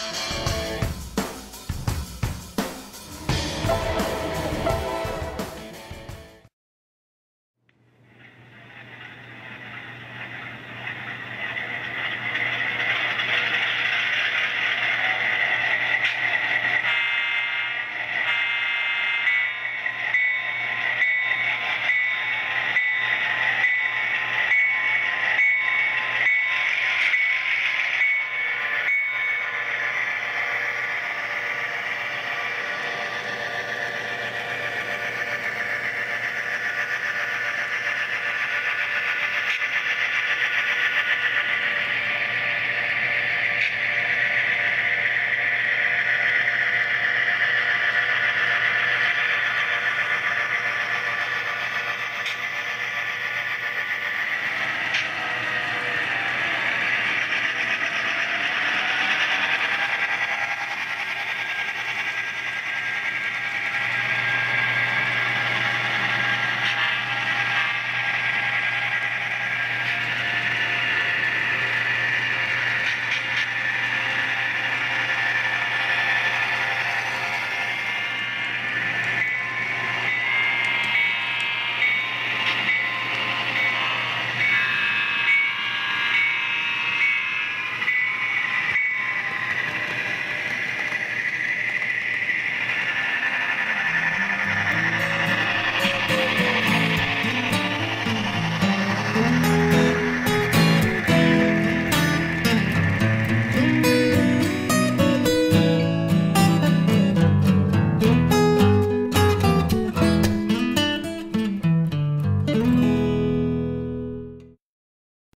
Bye.